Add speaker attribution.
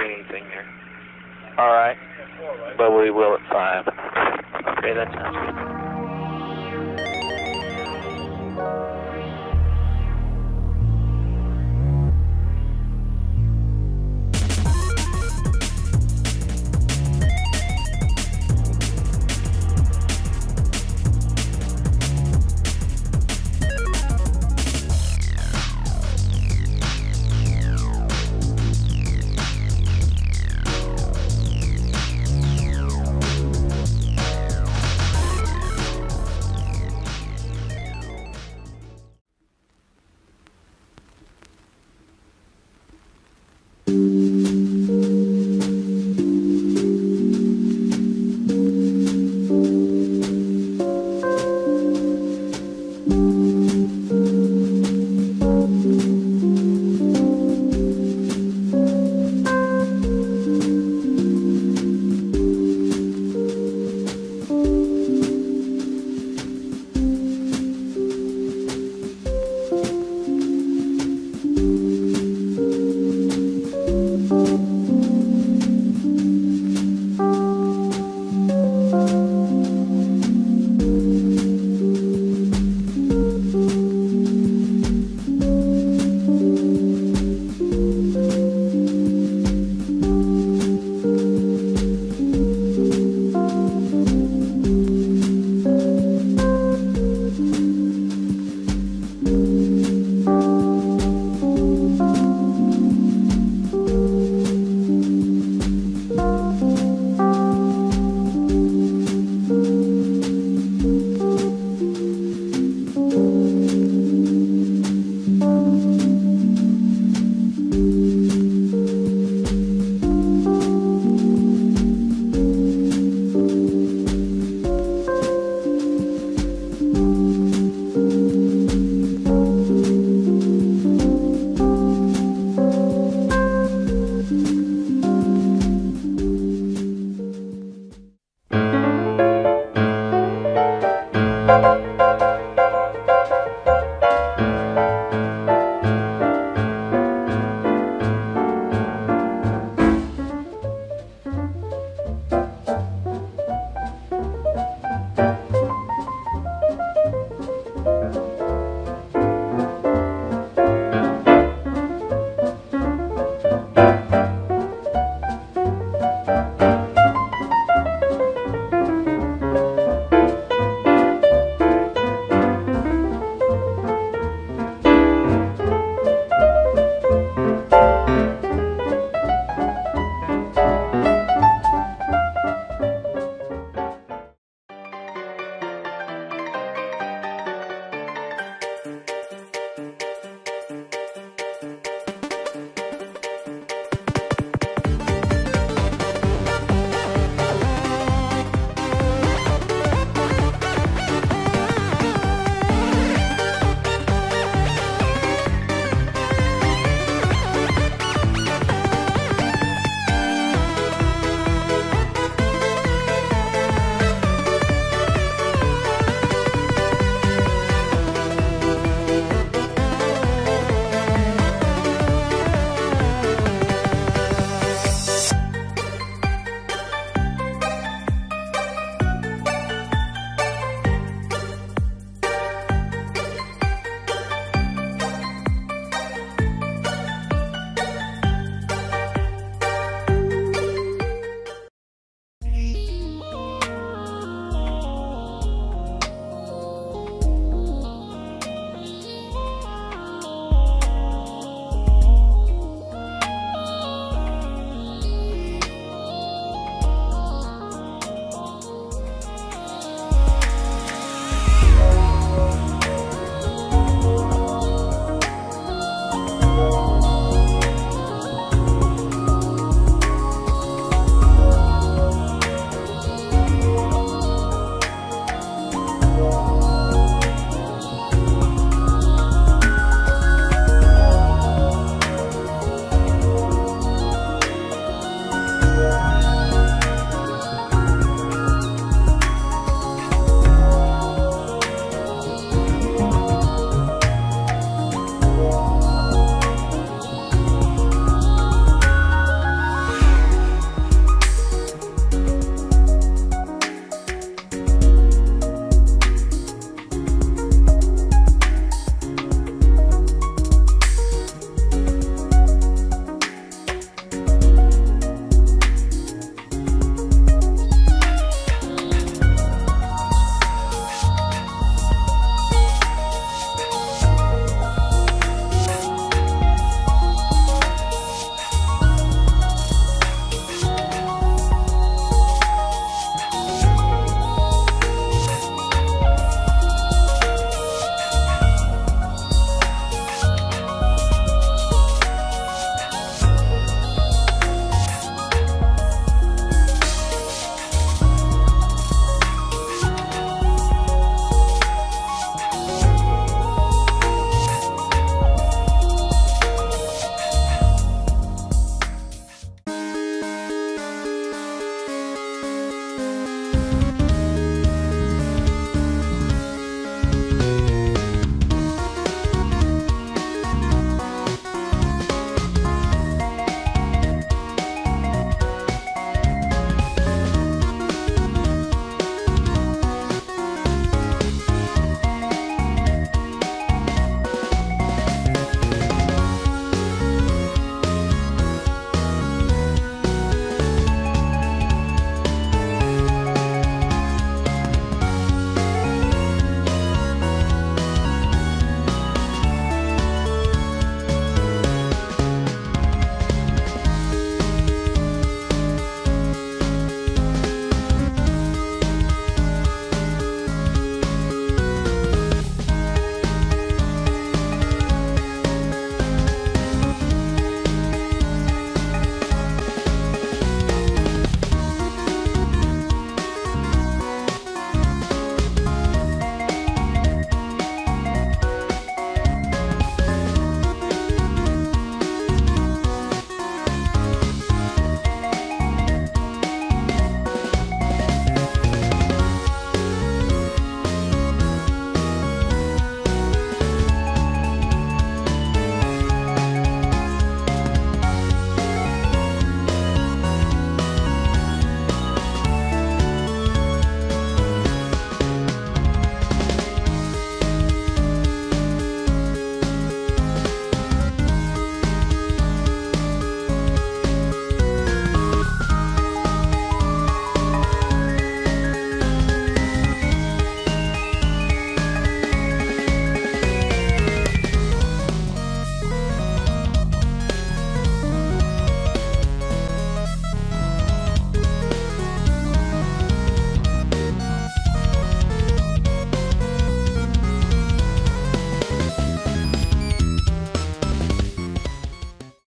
Speaker 1: green thing there.
Speaker 2: All right.
Speaker 1: But we will at 5.
Speaker 2: Okay, that sounds good.